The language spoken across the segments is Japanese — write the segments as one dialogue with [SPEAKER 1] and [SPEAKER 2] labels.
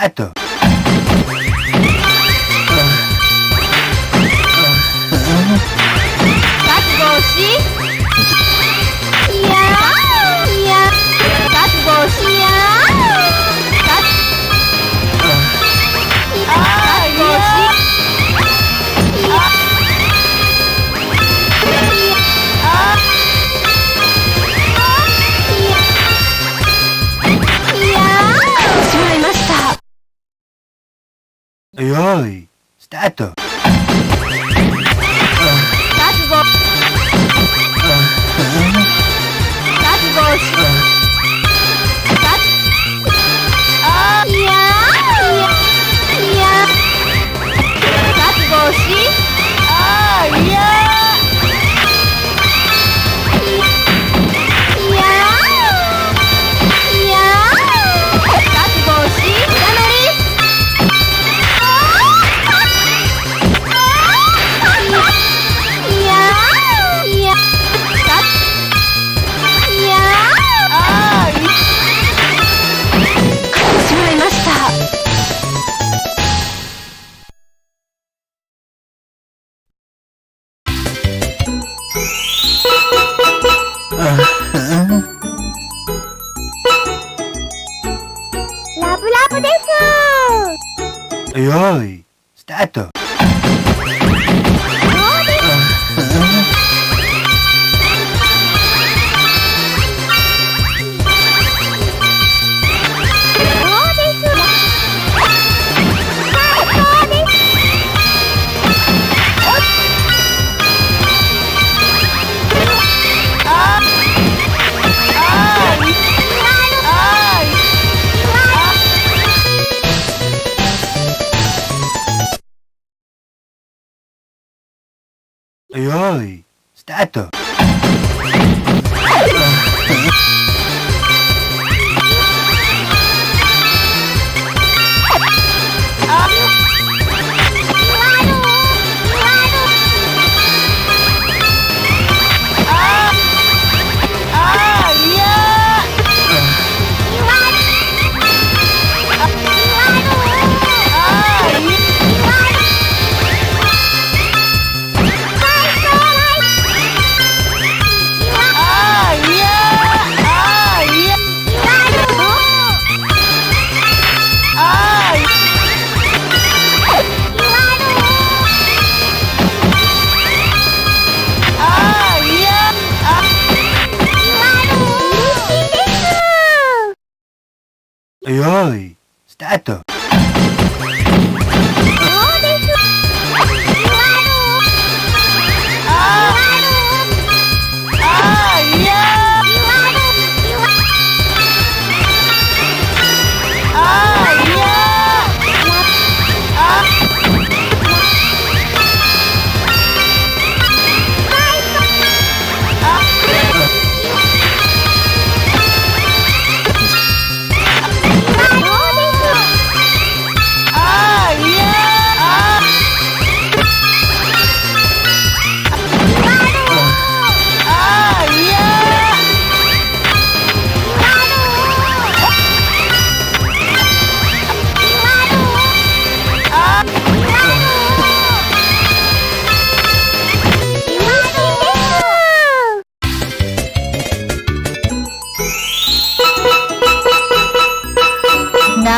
[SPEAKER 1] à tort. Statue. Uh. Start, Labu labu desu. Oi oi, stato. Really? Is that the... à
[SPEAKER 2] tort.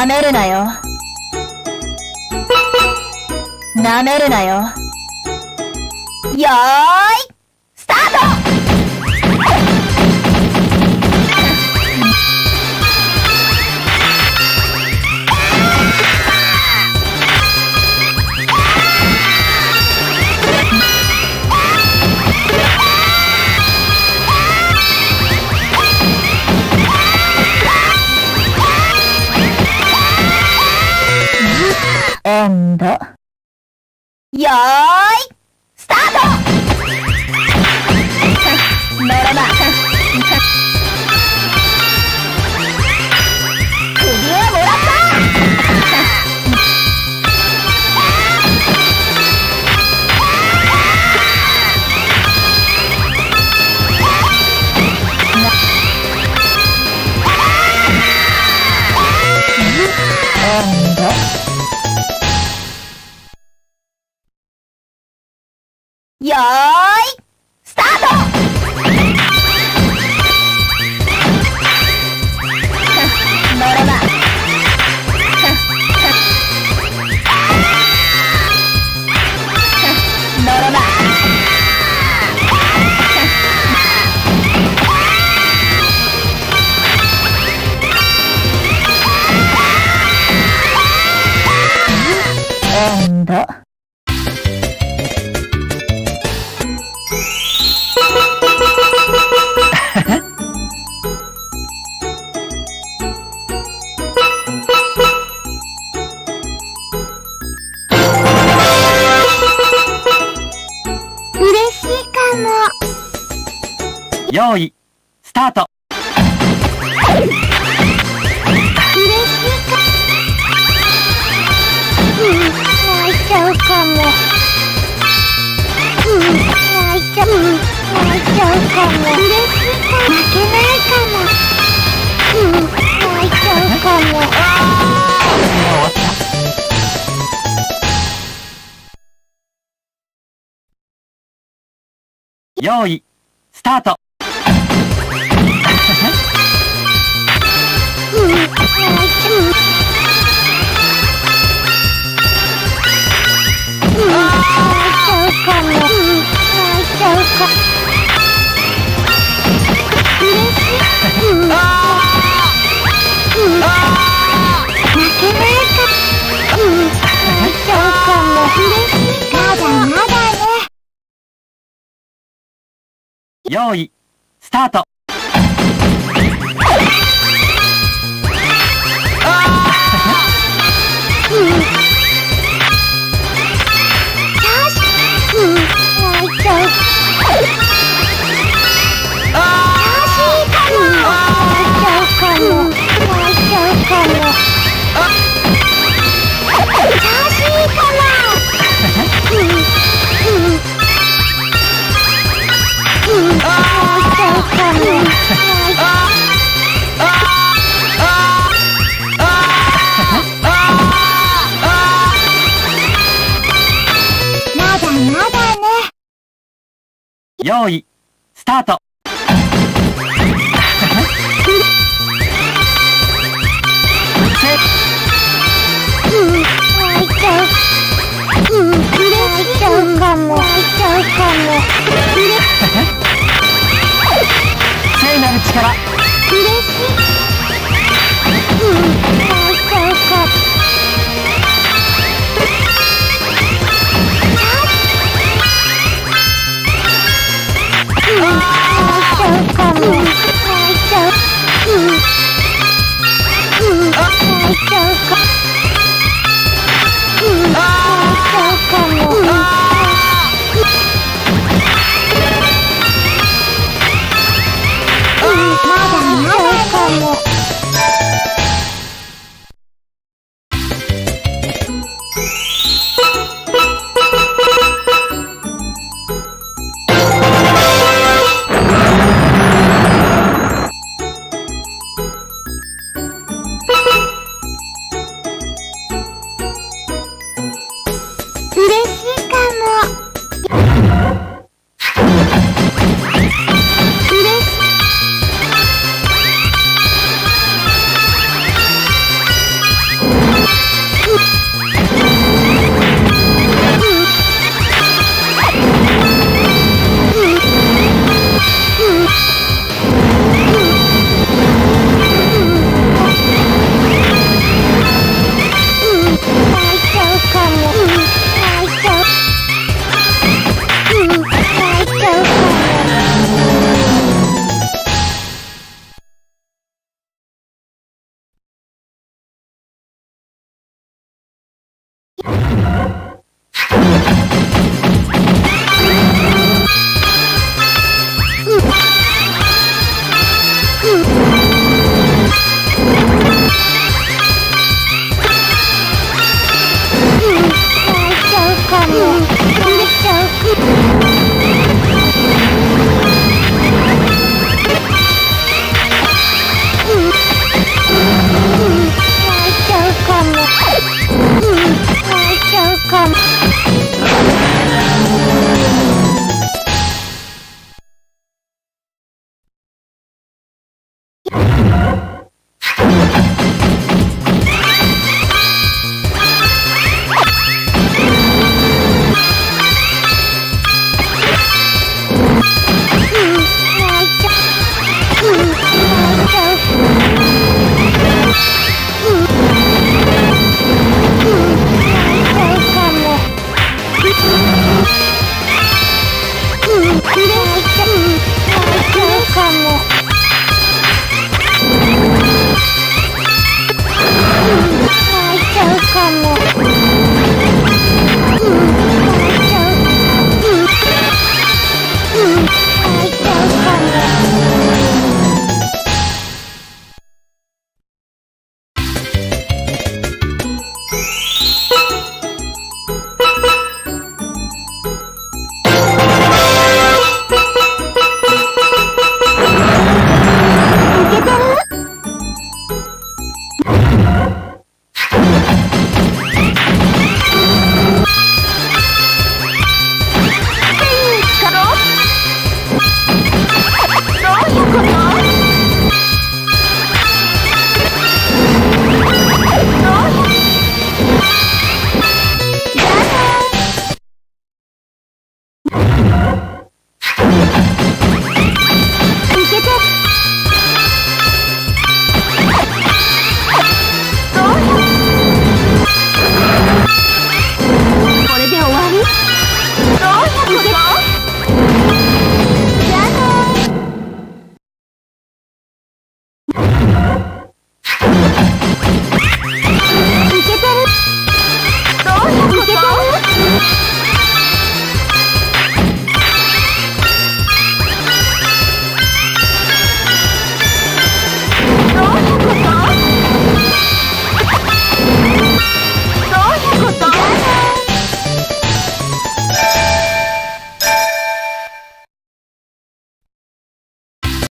[SPEAKER 2] めるなよ。めるなよ。よーい ah! Yeah.
[SPEAKER 3] 用意。スタート。
[SPEAKER 2] ちゃうかも。うん、泣いちゃう、泣いちゃうかも。嬉しいか。負けないかも。うん、泣いちゃうかも。
[SPEAKER 3] 用意、スタート用意スタート。
[SPEAKER 2] あ
[SPEAKER 3] 用意、スタート。